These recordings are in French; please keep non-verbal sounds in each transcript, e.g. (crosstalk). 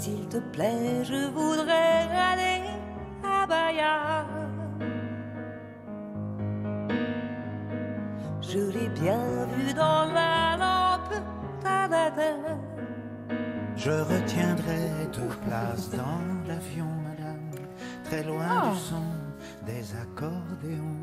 s'il te plaît, je voudrais aller à Bahia. Je l'ai bien vu dans la lampe. ta. Je retiendrai deux places dans l'avion, madame, très loin du son des accordéons.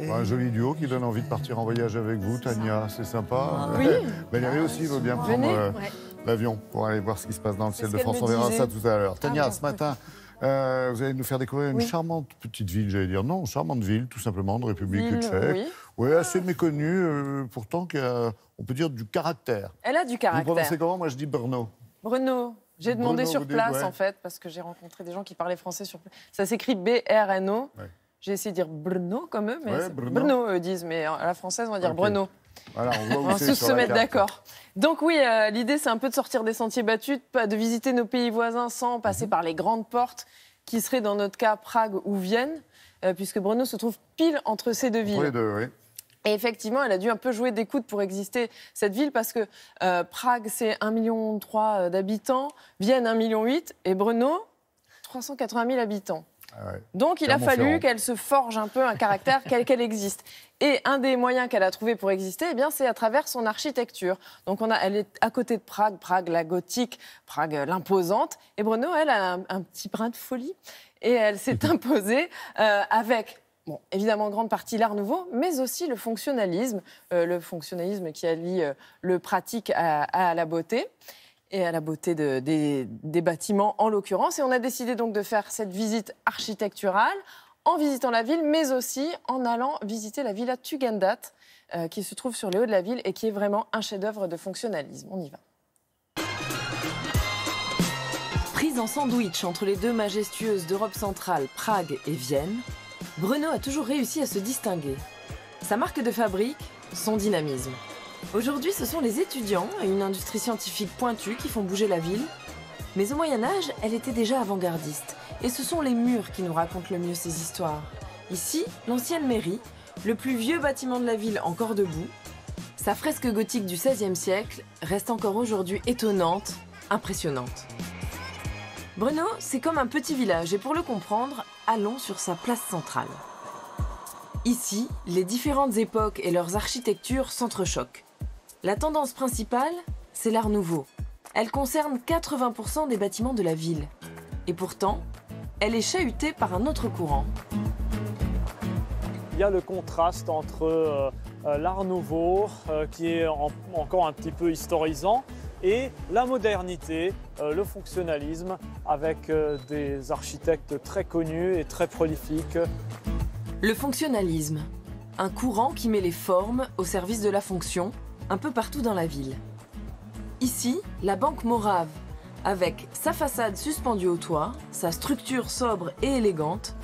Et Un joli duo qui donne envie de partir en voyage avec vous, Tania, c'est sympa. Oui. Valérie aussi veut bien prendre Venez. euh, Ouais. L'avion pour aller voir ce qui se passe dans le ciel de France. On verra ça tout à l'heure. Tania, bon, ce matin, euh, vous allez nous faire découvrir une charmante petite ville, j'allais dire. Non, charmante ville, tout simplement, de République Ville, tchèque. oui. Oui, assez méconnue, euh, pourtant, qui a, on peut dire, du caractère. Elle a du Vous caractère. prononcez comment? Moi, je dis Brno. Bruno, j'ai demandé Bruno, sur vous dites, place ouais. en fait, parce que j'ai rencontré des gens qui parlaient français sur place. Ça s'écrit B-R-N-O. Ouais. J'ai essayé de dire Bruno comme eux, mais Ouais, eux disent, mais à la française, on va dire Ok. Bruno. Voilà, on voit On où c'est tous se mettre d'accord. Donc oui, euh, l'idée c'est un peu de sortir des sentiers battus, de, visiter nos pays voisins sans passer Mhm. par les grandes portes qui seraient dans notre cas Prague ou Vienne, euh, puisque Brno se trouve pile entre ces deux villes. Deux, oui. Et effectivement, elle a dû un peu jouer des coudes pour exister, cette ville, parce que euh, Prague, c'est 1,3 million d'habitants, Vienne, 1,8 million, et Brno, 380 000 habitants. Ah ouais. Donc, il a fallu qu'elle se forge un peu un caractère, qu'elle existe. Et un des moyens qu'elle a trouvé pour exister, eh bien, c'est à travers son architecture. Donc, on a, elle est à côté de Prague, Prague la gothique, Prague l'imposante. Et Brno, elle, a un, un petit brin de folie. Et elle s'est (laughs) imposée euh, avec, bon, évidemment, en grande partie l'art nouveau, mais aussi le fonctionnalisme. Euh, le fonctionnalisme qui allie euh, le pratique à, à la beauté et à la beauté de- des, bâtiments en l'occurrence. Et on a décidé donc de faire cette visite architecturale en visitant la ville, mais aussi en allant visiter la villa Tugendat, euh, qui se trouve sur les hauts de la ville et qui est vraiment un chef-d'œuvre de fonctionnalisme. On y va. Prise en sandwich entre les deux majestueuses d'Europe centrale, Prague et Vienne, Brno a toujours réussi à se distinguer. Sa marque de fabrique, son dynamisme. Aujourd'hui, ce sont les étudiants et une industrie scientifique pointue qui font bouger la ville. Mais au Moyen Âge, elle était déjà avant-gardiste. Et ce sont les murs qui nous racontent le mieux ces histoires. Ici, l'ancienne mairie, le plus vieux bâtiment de la ville encore debout. Sa fresque gothique du XVIe siècle reste encore aujourd'hui étonnante, impressionnante. Brno, c'est comme un petit village et pour le comprendre, allons sur sa place centrale. Ici, les différentes époques et leurs architectures s'entrechoquent. La tendance principale, c'est l'art nouveau. Elle concerne 80% des bâtiments de la ville. Et pourtant, elle est chahutée par un autre courant. Il y a le contraste entre euh, euh, l'art nouveau, euh, qui est en- encore un petit peu historisant, et la modernité, euh, le fonctionnalisme, avec des architectes très connus et très prolifiques. Le fonctionnalisme. Un courant qui met les formes au service de la fonction, un peu partout dans la ville. Ici, la Banque Morave, avec sa façade suspendue au toit, sa structure sobre et élégante,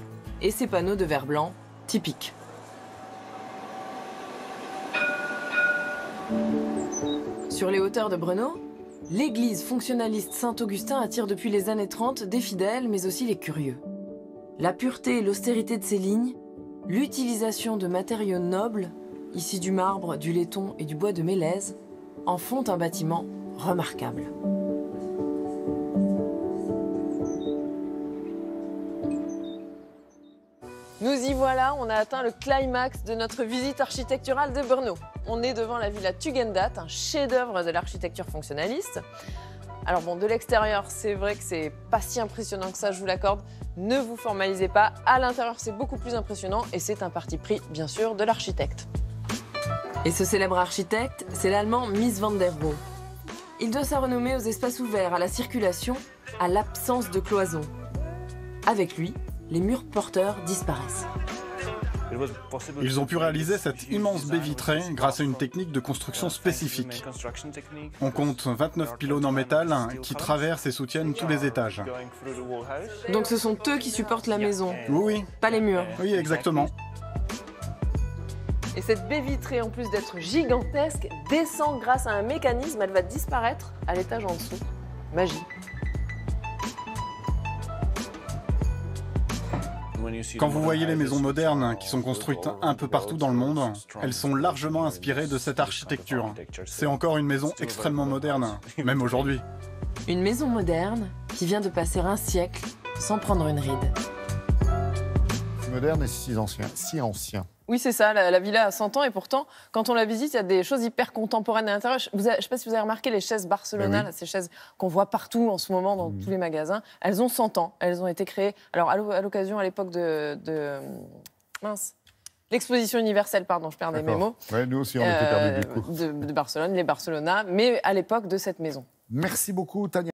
et ses panneaux de verre blanc typiques. Sur les hauteurs de Brno, l'église fonctionnaliste Saint-Augustin attire depuis les années 30 des fidèles, mais aussi les curieux. La pureté et l'austérité de ses lignes, l'utilisation de matériaux nobles, ici du marbre, du laiton et du bois de mélèze, en font un bâtiment remarquable. Nous y voilà, on a atteint le climax de notre visite architecturale de Brno. On est devant la villa Tugendat, un chef-d'œuvre de l'architecture fonctionnaliste. Alors bon, de l'extérieur, c'est vrai que c'est pas si impressionnant que ça, je vous l'accorde. Ne vous formalisez pas, à l'intérieur c'est beaucoup plus impressionnant et c'est un parti pris, bien sûr, de l'architecte. Et ce célèbre architecte, c'est l'allemand Mies van der Rohe. Il doit sa renommée aux espaces ouverts, à la circulation, à l'absence de cloison. Avec lui, les murs porteurs disparaissent. Ils ont pu réaliser cette immense baie vitrée grâce à une technique de construction spécifique. On compte 29 pylônes en métal qui traversent et soutiennent tous les étages. Donc ce sont eux qui supportent la maison, Oui, oui, pas les murs. oui, exactement. Et cette baie vitrée, en plus d'être gigantesque, descend grâce à un mécanisme, elle va disparaître à l'étage en dessous. Magie. Quand vous voyez les maisons modernes qui sont construites un peu partout dans le monde, elles sont largement inspirées de cette architecture. C'est encore une maison extrêmement moderne, même aujourd'hui. Une maison moderne qui vient de passer un siècle sans prendre une ride. Moderne et si ancien. Si ancien. Oui, c'est ça, la, la villa a 100 ans et pourtant, quand on la visite, il y a des choses hyper contemporaines à l'intérieur. Je ne sais pas si vous avez remarqué les chaises Barcelona, Ben oui. ces chaises qu'on voit partout en ce moment dans Mhm. tous les magasins. Elles ont 100 ans, elles ont été créées, alors à l'o- à l'occasion, à l'époque de, de- Mince. L'exposition universelle, pardon, je perdais mes mots. Ouais, nous aussi, on était Euh, perdus du coup. de, de Barcelone, les Barcelona, mais à l'époque de cette maison. Merci beaucoup, Tania.